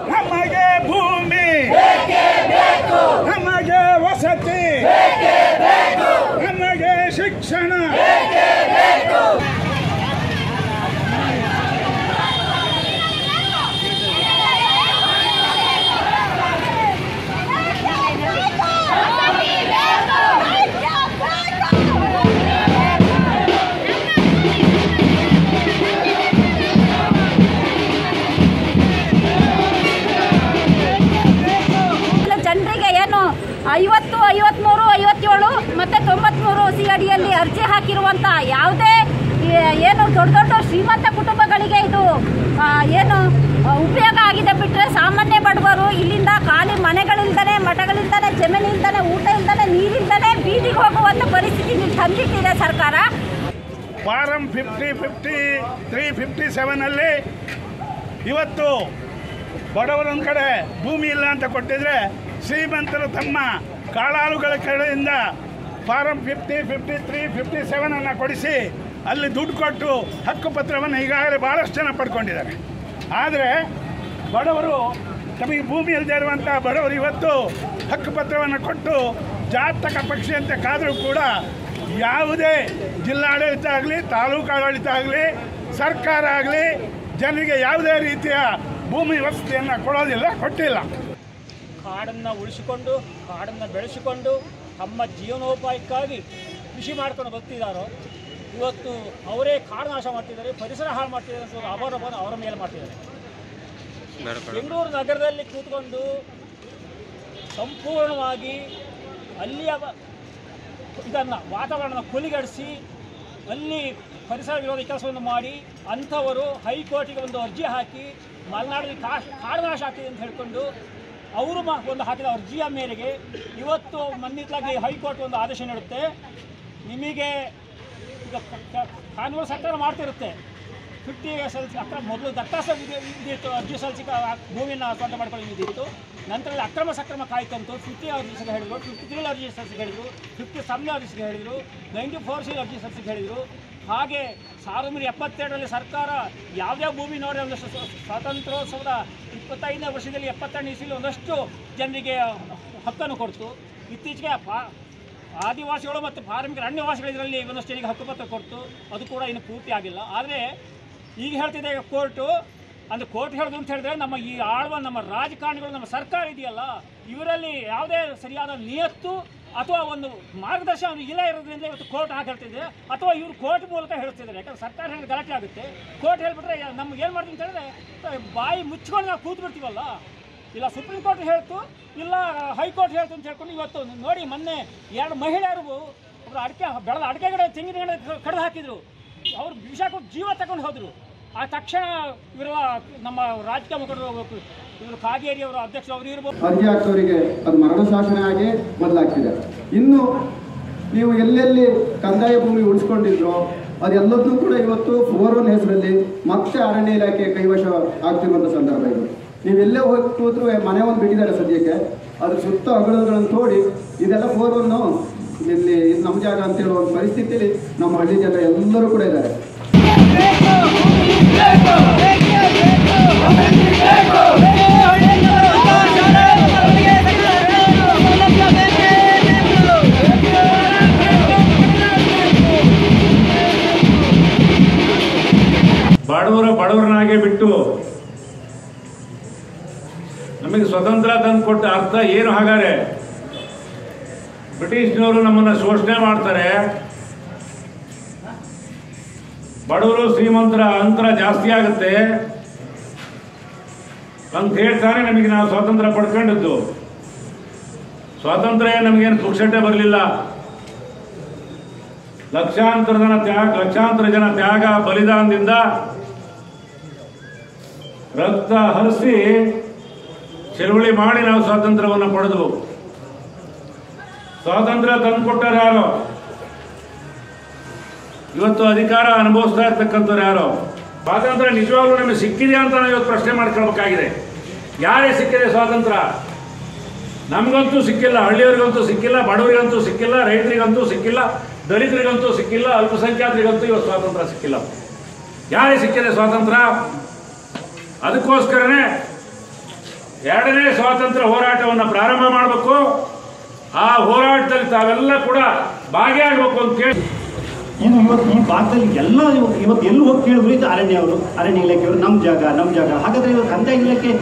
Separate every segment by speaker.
Speaker 1: ನಮಗೆ ಭೂಮಿ. ನಮಗೆ ವಸತಿ. ನಮಗೆ ಶಿಕ್ಷಣ.
Speaker 2: ಹಾಕಿರುವಂತ ಯಾವುದೇ ಏನು ದೊಡ್ಡ ದೊಡ್ಡ ಶ್ರೀಮಂತ ಕುಟುಂಬಗಳಿಗೆ ಇದು ಏನು ಉಪಯೋಗ ಆಗಿದೆ ಬಿಟ್ಟರೆ ಸಾಮಾನ್ಯ ಬಡವರು ಇಲ್ಲಿಂದ ಖಾಲಿ ಮನೆಗಳಿಲ್ದನೆ, ಮಠಗಳಿಲ್ದನೆ, ಜಮೀನಿಲ್ದನೆ ಊಟ ಇಲ್ದಾನೆ ನೀರಿಲ್ದನೆ ಬೀದಿಗೆ ಹೋಗುವಂತ ಪರಿಸ್ಥಿತಿ ತಂದಿಟ್ಟಿದೆ ಸರ್ಕಾರ.
Speaker 1: Form fifty fifty, three fifty ಸೆವೆನಲ್ಲಿ ಇವತ್ತು ಬಡವರೊಂದು ಕಡೆ ಭೂಮಿ ಇಲ್ಲ ಅಂತ ಕೊಟ್ಟಿದ್ರೆ ಶ್ರೀಮಂತರು ತಮ್ಮ ಕಾಳಾಳುಗಳ ಕಡೆಯಿಂದ form fifty fifty three fifty ಸೆವೆನನ್ನು ಕೊಡಿಸಿ ಅಲ್ಲಿ ದುಡ್ಡು ಕೊಟ್ಟು ಹಕ್ಕುಪತ್ರವನ್ನು ಈಗಾಗಲೇ ಭಾಳಷ್ಟು ಜನ ಪಡ್ಕೊಂಡಿದ್ದಾರೆ. ಆದರೆ ಬಡವರು ತಮಗೆ ಭೂಮಿ ಇಲ್ಲದೆ ಇರುವಂಥ ಬಡವರು ಇವತ್ತು ಹಕ್ಕುಪತ್ರವನ್ನು ಕೊಟ್ಟು ಜಾತಕ ಪಕ್ಷಿ ಅಂತ ಕಾದರೂ ಕೂಡ ಯಾವುದೇ ಜಿಲ್ಲಾಡಳಿತ ಆಗಲಿ ತಾಲೂಕು ಆಡಳಿತ ಆಗಲಿ, ಸರ್ಕಾರ ಆಗಲಿ ಜನರಿಗೆ ಯಾವುದೇ ರೀತಿಯ ಭೂಮಿ ವ್ಯವಸ್ಥೆಯನ್ನು ಕೊಡೋದಿಲ್ಲ, ಕೊಟ್ಟಿಲ್ಲ.
Speaker 3: ಕಾಡನ್ನು ಉಳಿಸಿಕೊಂಡು, ಕಾಡನ್ನು ಬೆಳೆಸಿಕೊಂಡು ತಮ್ಮ ಜೀವನೋಪಾಯಕ್ಕಾಗಿ ಕೃಷಿ ಮಾಡ್ಕೊಂಡು ಬರ್ತಿದ್ದಾರೋ ಇವತ್ತು ಅವರೇ ಕಾಡು ನಾಶ ಮಾಡ್ತಿದ್ದಾರೆ ಪರಿಸರ ಹಾಳು ಮಾಡ್ತಿದ್ದಾರೆ ಅಂತ ಆರೋಪವನ್ನು ಅವರ ಮೇಲೆ ಮಾಡ್ತಿದ್ದಾರೆ. ಬೆಂಗಳೂರು ನಗರದಲ್ಲಿ ಕೂತ್ಕೊಂಡು ಸಂಪೂರ್ಣವಾಗಿ ಅಲ್ಲಿಯ ಇದನ್ನು ವಾತಾವರಣ ಕೊಲಿಗಡಿಸಿ ಅಲ್ಲಿ ಪರಿಸರ ವಿರೋಧಿ ಕೆಲಸವನ್ನು ಮಾಡಿ ಅಂಥವರು ಹೈಕೋರ್ಟಿಗೆ ಒಂದು ಅರ್ಜಿ ಹಾಕಿ ಮಲೆನಾಡಲ್ಲಿ ಕಾಶ್ ಕಾಡು ನಾಶ ಆಗ್ತಿದೆ ಅಂತ ಹೇಳ್ಕೊಂಡು ಅವರು ಒಂದು ಹಾಕಿದ ಅರ್ಜಿಯ ಮೇರೆಗೆ ಇವತ್ತು ಮನ್ನಿತ್ಲಾಗಿ ಹೈಕೋರ್ಟ್ ಒಂದು ಆದೇಶ ನೀಡುತ್ತೆ. ನಿಮಗೆ ಈಗ ಕಾನೂನು ಸರ್ಕಾರ ಮಾಡ್ತಿರುತ್ತೆ. ಫಿಫ್ಟಿ ಸಲ್ಲಿಸಿ ಅಕ್ರಮ ಮೊದಲು ದತ್ತಾಸ ಇದ್ದಿತ್ತು ಅರ್ಜಿ ಸಲ್ಲಿಸಿ ಭೂಮಿಯನ್ನು ಸ್ವಂತ ಮಾಡ್ಕೊಳ್ಳಿ ಇದಿತ್ತು ನಂತರದಲ್ಲಿ ಅಕ್ರಮ ಸಕ್ರಮ ಕಾಯ್ತಂತು ಫಿಫ್ಟಿ ಅರ್ಜಿ ಸಲ್ಲಿಸಿ ಹೇಳಿದ್ರು, ಫಿಫ್ಟಿ ತ್ರೀ ಅರ್ಜಿ ಸಲ್ಲಿಸಿ ಹೇಳಿದರು, ಫಿಫ್ಟಿ ಸೆವೆನ್ ಅರ್ಜಿ ಹೇಳಿದರು, ನೈಂಟಿ ಫೋರ್ ಸಿ ಅರ್ಜಿ ಸಲ್ಲಿಸಿ ಹೇಳಿದರು. ಹಾಗೆ ಸಾವಿರದ ಒಂಬೈನೂರ ಎಪ್ಪತ್ತೆರಡರಲ್ಲಿ ಸರ್ಕಾರ ಯಾವುದೇ ಭೂಮಿ ನೋಡಿ ಒಂದಷ್ಟು ಸ್ವಾತಂತ್ರ್ಯೋತ್ಸವದ ಇಪ್ಪತ್ತೈದನೇ ವರ್ಷದಲ್ಲಿ ಎಪ್ಪತ್ತೆರಡು ಇಸಿಲಿ ಒಂದಷ್ಟು ಜನರಿಗೆ ಹಕ್ಕನ್ನು ಕೊಡ್ತು. ಇತ್ತೀಚೆಗೆ ಆದಿವಾಸಿಗಳು ಮತ್ತು ಪಾರಂಪರಿಕ ಅನ್ಯವಾಸಿಗಳು ಇದರಲ್ಲಿ ಒಂದಷ್ಟು ಜನರಿಗೆ ಹಕ್ಕುಪತ್ರ ಕೊಡ್ತು. ಅದು ಕೂಡ ಇನ್ನು ಪೂರ್ತಿ ಆಗಿಲ್ಲ. ಆದರೆ ಈಗ ಹೇಳ್ತಿದೆ ಕೋರ್ಟು. ಅಂದರೆ ಕೋರ್ಟ್ ಹೇಳೋದು ಅಂತ ಹೇಳಿದ್ರೆ ನಮ್ಮ ಈ ಆಳುವ ನಮ್ಮ ರಾಜಕಾರಣಿಗಳು ನಮ್ಮ ಸರ್ಕಾರ ಇದೆಯಲ್ಲ, ಇವರಲ್ಲಿ ಯಾವುದೇ ಸರಿಯಾದ ನಿಯತ್ತು ಅಥವಾ ಒಂದು ಮಾರ್ಗದರ್ಶನ ಅವ್ರಿಗೆ ಇಲ್ಲ ಇರೋದ್ರಿಂದ ಇವತ್ತು ಕೋರ್ಟ್ ಹಾಕಿ ಹೇಳ್ತಿದೆ. ಅಥವಾ ಇವರು ಕೋರ್ಟ್ ಮೂಲಕ ಹೇಳ್ತಿದ್ದಾರೆ ಯಾಕಂದ್ರೆ ಸರ್ಕಾರ ಹೇಳಿ ಗಲಾಟೆ ಆಗುತ್ತೆ? ಕೋರ್ಟ್ ಹೇಳ್ಬಿಟ್ರೆ ನಮ್ಗೆ ಏನು ಮಾಡ್ತೀನಿ ಅಂತ ಹೇಳಿದ್ರೆ ಬಾಯಿ ಮುಚ್ಕೊಂಡು ನಾವು ಕೂತ್ ಬಿಡ್ತೀವಲ್ಲ ಇಲ್ಲ, ಸುಪ್ರೀಂ ಕೋರ್ಟ್ ಹೇಳ್ತು, ಇಲ್ಲ, ಹೈಕೋರ್ಟ್ ಹೇಳ್ತು ಅಂತ ಹೇಳ್ಕೊಂಡು ಇವತ್ತು ನೋಡಿ, ಮೊನ್ನೆ ಎರಡು ಮಹಿಳೆಯರು ಒಬ್ಬರು ಅಡಿಕೆ, ಬೆಳೆದ ಅಡಿಕೆ ಗಿಡ ತೆಂಗಿನ ಗಿಡ ಕಡ್ದು ಹಾಕಿದ್ರು. ಅವ್ರು ವಿಷ ಜೀವ ತಗೊಂಡು ಹೋದ್ರು. ಆ ತಕ್ಷಣ ಇವರೆಲ್ಲ ನಮ್ಮ ರಾಜಕೀಯ ಮುಖಂಡರು ಇವರು ಕಾಗೇರಿ ಅವರ ಅಧ್ಯಕ್ಷ ಅವರು ಇರ್ಬೋದು.
Speaker 4: ಅರ್ಜಿ ಹಾಕ್ತವರಿಗೆ ಅದು ಮರಣ ಶಾಸನ ಆಗಿ ಬದಲಾಗ್ತಿದೆ. ಇನ್ನು ನೀವು ಎಲ್ಲೆಲ್ಲಿ ಕಂದಾಯ ಭೂಮಿ ಉಳಿಸ್ಕೊಂಡಿದ್ರು ಅದೆಲ್ಲದೂ ಕೂಡ ಇವತ್ತು ಒನ್ ಹೆಸರಲ್ಲಿ ಮತ್ತೆ ಅರಣ್ಯ ಇಲಾಖೆ ಕೈವಶ ಆಗ್ತಿರುವಂಥ ಸಂದರ್ಭ ಇದು. ನೀವೆಲ್ಲೇ ಹೋಗಿ ಕೂತ್ರು ಮನೆ ಒಂದು ಬಿಟ್ಟಿದ್ದಾರೆ ಸದ್ಯಕ್ಕೆ. ಅದ್ರ ಸುತ್ತ ಅಗಲಗಳನ್ನು ತೋಡಿ ಇದೆಲ್ಲ ಫೋರ್ ಒನ್ನು ಇಲ್ಲಿ ಇದು ನಮ್ಮ ಜಾಗ ಅಂತ ಹೇಳುವ ಪರಿಸ್ಥಿತಿಯಲ್ಲಿ ನಮ್ಮ ಹಳ್ಳಿ ಜನ ಎಲ್ಲರೂ ಕೂಡ ಇದ್ದಾರೆ.
Speaker 5: ಬಿಟ್ಟು ನಮಗೆ ಸ್ವತಂತ್ರ ತಂದು ಕೊಟ್ಟ ಅರ್ಥ ಏನು ಹಾಗಾದ್ರೆ? ಬ್ರಿಟಿಷ್ನವರು ನಮ್ಮನ್ನ ಶೋಷಣೆ ಮಾಡ್ತಾರೆ. ಬಡವರು ಶ್ರೀಮಂತರ ಅಂತರ ಜಾಸ್ತಿ ಆಗುತ್ತೆ ಅಂತ ಹೇಳ್ತಾನೆ ನಮಗೆ ನಾವು ಸ್ವಾತಂತ್ರ್ಯ ಪಡ್ಕೊಂಡಿದ್ದು. ಸ್ವಾತಂತ್ರ್ಯ ನಮಗೇನು ಪುಕ್ಷಟೆ ಬರಲಿಲ್ಲ. ಲಕ್ಷಾಂತರ ಜನ ತ್ಯಾಗ, ಲಕ್ಷಾಂತರ ಜನ ತ್ಯಾಗ ಬಲಿದಾನದಿಂದ ರಕ್ತ ಹರಿಸಿ ಚಳುವಳಿ ಮಾಡಿ ನಾವು ಸ್ವಾತಂತ್ರ್ಯವನ್ನು ಪಡೆದವು. ಸ್ವಾತಂತ್ರ್ಯ ತಂದುಕೊಟ್ಟರು ಯಾರು? ಇವತ್ತು ಅಧಿಕಾರ ಅನುಭವಿಸ್ತಾ ಇರ್ತಕ್ಕಂಥವ್ರು ಯಾರೋ? ಸ್ವಾತಂತ್ರ್ಯ ನಿಜವಾಗ್ಲೂ ನಮಗೆ ಸಿಕ್ಕಿದೆ ಅಂತ ನಾವು ಇವತ್ತು ಪ್ರಶ್ನೆ ಮಾಡ್ಕೊಳ್ಬೇಕಾಗಿದೆ. ಯಾರೇ ಸಿಕ್ಕಿದೆ ಸ್ವಾತಂತ್ರ್ಯ? ನಮಗಂತೂ ಸಿಕ್ಕಿಲ್ಲ, ಹಳ್ಳಿಯವರಿಗಂತೂ ಸಿಕ್ಕಿಲ್ಲ, ಬಡವರಿಗಂತೂ ಸಿಕ್ಕಿಲ್ಲ, ರೈತರಿಗಂತೂ ಸಿಕ್ಕಿಲ್ಲ, ದಲಿತರಿಗಂತೂ ಸಿಕ್ಕಿಲ್ಲ, ಅಲ್ಪಸಂಖ್ಯಾತರಿಗಂತೂ ಇವತ್ತು ಸ್ವಾತಂತ್ರ್ಯ ಸಿಕ್ಕಿಲ್ಲ. ಯಾರೇ ಸಿಕ್ಕಿದೆ ಸ್ವಾತಂತ್ರ್ಯ? ಅದಕ್ಕೋಸ್ಕರನೇ ಎರಡನೇ ಸ್ವಾತಂತ್ರ್ಯ ಹೋರಾಟವನ್ನು ಪ್ರಾರಂಭ ಮಾಡಬೇಕು. ಆ ಹೋರಾಟದಲ್ಲಿ ತಾವೆಲ್ಲ ಕೂಡ ಭಾಗಿಯಾಗಬೇಕು ಅಂತ ಕೇಳಿ
Speaker 6: ಇದು ಇವತ್ತು ಈ ಭಾಗದಲ್ಲಿ ಎಲ್ಲ ಇವತ್ತು ಇವತ್ತು ಎಲ್ಲಿ ಹೋಗಿ ಕೇಳಿದ್ರು ಇದು ಅರಣ್ಯ ಅವರು, ಅರಣ್ಯ ಇಲಾಖೆಯವರು ನಮ್ಮ ಜಾಗ ನಮ್ಮ ಜಾಗ. ಹಾಗಾದ್ರೆ ಇವತ್ತು ಕಂದಾಯ ಇಲಾಖೆ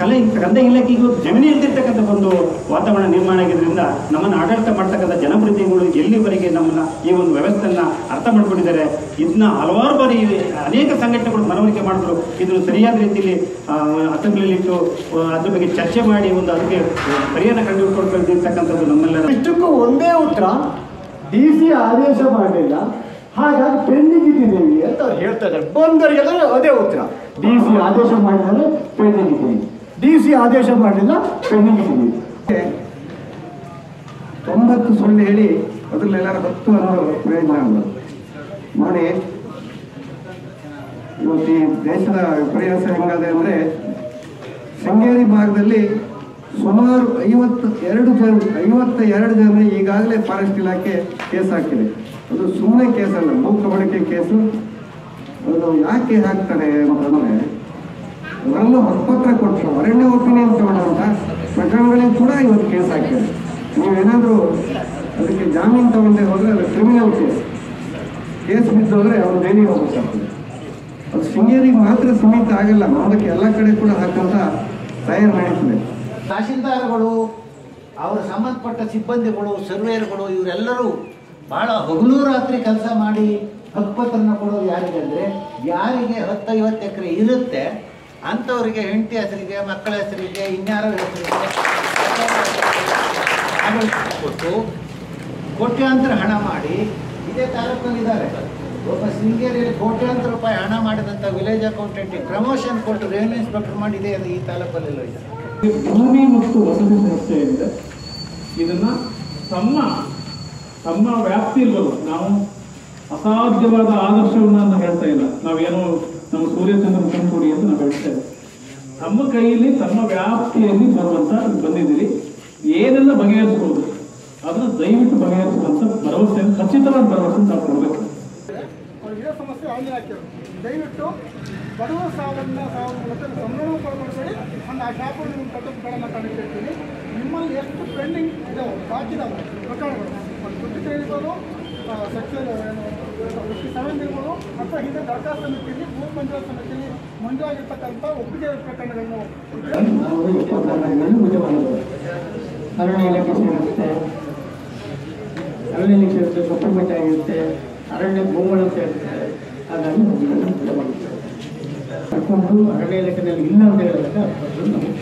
Speaker 6: ಕಲೆ ಕಂದಾಯ ಇಲಾಖೆ ಇವತ್ತು ಜಮೀನು ಇಲ್ದಿರ್ತಕ್ಕಂಥ ಒಂದು ವಾತಾವರಣ ನಿರ್ಮಾಣ ಆಗಿದ್ದರಿಂದ ನಮ್ಮನ್ನು ಆಡಳಿತ ಮಾಡ್ತಕ್ಕಂಥ ಜನಪ್ರತಿನಿಧಿಗಳು ಎಲ್ಲಿವರೆಗೆ ನಮ್ಮನ್ನು ಈ ಒಂದು ವ್ಯವಸ್ಥೆಯನ್ನು ಅರ್ಥ ಮಾಡ್ಕೊಂಡಿದ್ದಾರೆ, ಇದನ್ನ ಹಲವಾರು ಬಾರಿ ಅನೇಕ ಸಂಘಟನೆಗಳು ಮನವರಿಕೆ ಮಾಡಿದ್ರು. ಇದನ್ನು ಸರಿಯಾದ ರೀತಿಯಲ್ಲಿ ಅಸೆಂಬ್ಲಿಯಲ್ಲಿಟ್ಟು ಅದ್ರ ಬಗ್ಗೆ ಚರ್ಚೆ ಮಾಡಿ ಒಂದು ಅದಕ್ಕೆ ಪರಿಹಾರ ಕಂಡುಹಿಡ್ಕೊಳ್ತಿರ್ತಕ್ಕಂಥದ್ದು ನಮ್ಮೆಲ್ಲರ.
Speaker 7: ಇಷ್ಟಕ್ಕೂ ಒಂದೇ ಉತ್ತರ ಡಿ ಸಿ ಆದೇಶ ಮಾಡಲಿಲ್ಲ. ಹಾಗಾಗಿ ಪೆಂಡಿಂಗ್ ಇದ್ದೀವಿ ಅಂತ ಅವ್ರು ಹೇಳ್ತಾ ಇದ್ದಾರೆ. ಅದೇ ಉತ್ತರ. ಡಿ ಸಿ ಆದೇಶ ಮಾಡಿದರೆ ಪೆಂಡಿಂಗ್ ಇದ್ದೀನಿ ಡಿ ಸಿ ಆದೇಶ ಮಾಡಲಿಲ್ಲ, ಪೆಂಡಿಂಗ್ ಇದ್ದೀವಿ
Speaker 4: ತೊಂಬತ್ತು ಸುಳ್ಳು ಹೇಳಿ ಅದ್ರಲ್ಲೆಲ್ಲರೂ ಹತ್ತು ಅನ್ನೋ ಪ್ರಯತ್ನ ಆಗಲ್ಲ ನೋಡಿ, ಇವತ್ತು ಈ ದೇಶದ ವಿಪರ್ಯಾಸ ಹೆಂಗಾದೆ ಅಂದರೆ ಶೃಂಗೇರಿ ಭಾಗದಲ್ಲಿ ಸುಮಾರು ಐವತ್ತು, ಎರಡು ಜನ ಐವತ್ತ ಎರಡು ಜನ ಈಗಾಗಲೇ ಫಾರೆಸ್ಟ್ ಇಲಾಖೆ ಕೇಸ್ ಹಾಕಿದೆ. ಅದು ಸುಮ್ಮನೆ ಕೇಸ್ ಅಲ್ಲ ಮೂಕ ಕಬಳಿಕೆ ಕೇಸು. ಅದು ಯಾಕೆ ಹಾಕ್ತಾರೆ ಅಂತಂದರೆ ಅವರನ್ನು ಹೊಸಪತ್ರ ಕೊಟ್ಟರು ಅರಣ್ಯ ಒಪಿನಿಯನ್ ತಗೊಂಡಂತ ಪ್ರಕರಣಗಳಿಗೆ ಕೂಡ ಇವತ್ತು ಕೇಸ್ ಹಾಕಿದೆ. ನೀವೇನಾದರೂ ಅದಕ್ಕೆ ಜಾಮೀನು ತಗೊಂಡೆ ಹೋದರೆ ಅದು ಕ್ರಿಮಿನಲ್ ಕೇಸ್ ಕೇಸ್ ಬಿದ್ದೋದ್ರೆ ಅವ್ರು ಬೇರೆ ಹೋಗ್ಬೇಕಾಗ್ತದೆ. ಅದು ಶೃಂಗೇರಿಗೆ ಮಾತ್ರ ಸೀಮಿತ ಆಗಲ್ಲ. ಅದಕ್ಕೆ ಎಲ್ಲ ಕಡೆ ಕೂಡ ಹಾಕಂತ ತಯಾರು ನಡೀತದೆ.
Speaker 8: ತಹಶೀಲ್ದಾರ್ಗಳು, ಅವರ ಸಂಬಂಧಪಟ್ಟ ಸಿಬ್ಬಂದಿಗಳು ಸರ್ವೇರ್ಗಳು ಇವರೆಲ್ಲರೂ ಬಹಳ ಹಗಲು ರಾತ್ರಿ ಕೆಲಸ ಮಾಡಿ ಹಕ್ಕುಪತ್ರನ ಕೊಡೋದು ಯಾರಿಗೆ ಅಂದರೆ, ಯಾರಿಗೆ ಹತ್ತೈವತ್ತು ಎಕರೆ ಇರುತ್ತೆ, ಅಂಥವರಿಗೆ, ಹೆಂಡತಿ ಹೆಸರಿಗೆ, ಮಕ್ಕಳ ಹೆಸರಿಗೆ, ಇನ್ಯಾರೋ ಹೆಸರಿಗೆ ಕೊಟ್ಟು ಕೋಟ್ಯಾಂತರ ಹಣ ಮಾಡಿ ಇದೇ ತಾಲೂಕಲ್ಲಿದ್ದಾರೆ ಒಬ್ಬ ಶೃಂಗೇರಿಯಲ್ಲಿ ಕೋಟ್ಯಾಂತರ ರೂಪಾಯಿ ಹಣ ಮಾಡಿದಂಥ ವಿಲೇಜ್ ಅಕೌಂಟೆಂಟಿಗೆ ಪ್ರಮೋಷನ್ ಕೊಟ್ಟು ರೆವೆನ್ಯೂ ಇನ್ಸ್ಪೆಕ್ಟರ್ ಮಾಡಿದೆ ಅದು ಈ ತಾಲೂಕಲ್ಲಿ ಇದೆ.
Speaker 9: ಭೂಮಿ ಮತ್ತು ವಸತಿ ಸಮಸ್ಯೆ ಏನಿದೆ ಇದನ್ನ ತಮ್ಮ ತಮ್ಮ ವ್ಯಾಪ್ತಿಯಲ್ಲೂ ನಾವು ಅಸಾಧ್ಯವಾದ ಆದರ್ಶವನ್ನ ನಾನು ಹೇಳ್ತಾ ಇಲ್ಲ ನಾವೇನೋ ನಮ್ಮ ಸೂರ್ಯಚಂದ್ರ ಕೊಡಿ ಅಂತ ನಾವು ಹೇಳ್ತೇವೆ ತಮ್ಮ ಕೈಯಲ್ಲಿ ತಮ್ಮ ವ್ಯಾಪ್ತಿಯಲ್ಲಿ ಬರುವಂತ ಬಂದಿದ್ದೀರಿ ಏನೆಲ್ಲ ಬಗೆಹರಿಸಬಹುದು ಅದನ್ನ ದಯವಿಟ್ಟು ಬಗೆಹರಿಸುವಂತ ಭರವಸೆ ಖಚಿತವಾದ ಭರವಸೆ ನಾವು ಕೊಡಬೇಕು
Speaker 7: ಇದೇ ಸಮಸ್ಯೆ ಹಾಕಿದ್ರು ದಯವಿಟ್ಟು ಬಡವ ಸಾವನ್ನ ಸಾವಿರ ಮೂಲಕ ಸಂಭ್ರಮ ಪಡ್ಕೊಳ್ಬೇಡಿ ಒಂದು ಆ ಶಾಪಲ್ಲಿ ನಿಮ್ಮ ಕಟ್ಟುಗಳನ್ನು ಕಂಡುಹಿಡ್ತೀನಿ ನಿಮ್ಮಲ್ಲಿ ಎಷ್ಟು ಪೆಂಡಿಂಗ್ ಇದಾವೆ ಬಾಕಿದಾವೆ ಪ್ರಕರಣಗಳು. ಒಂದು ದುಡ್ಡು ಇರ್ಬೋದು ಸೆಕ್ಷನ್ ಫಿಫ್ಟಿ ಸೆವೆನ್ ಇರ್ಬೋದು ಅಥವಾ ಹಿಂದೆ ದರಖಾಸ್ತು ಸಮಿತಿಯಲ್ಲಿ ಭೂ ಮಂಜೂರು ಸಮಿತಿಯಲ್ಲಿ ಮಂಜೂರಾಗಿರ್ತಕ್ಕಂಥ ಒಪ್ಪಿಗೆ ಪ್ರಕರಣಗಳನ್ನು
Speaker 4: ಅರಣ್ಯ ಇಲಾಖೆ ಸೇರುತ್ತೆ ಸೇರುತ್ತೆ ಕಪ್ಪು ಬೆಟ್ಟ ಆಗಿರುತ್ತೆ ಅರಣ್ಯ ಭೂಮಿ ಅಂತ ಇರುತ್ತೆ. ಹಾಗಾಗಿ ನಾವು ಇದನ್ನು ಪೂಜೆ ಮಾಡ್ತೇವೆ ಕರ್ಕೊಂಡು ಅರಣ್ಯ ಇಲಾಖೆಯಲ್ಲಿ ಇಲ್ಲ ಅಂತ ಹೇಳಿದಾಗ ಅದು ನಮಗೆ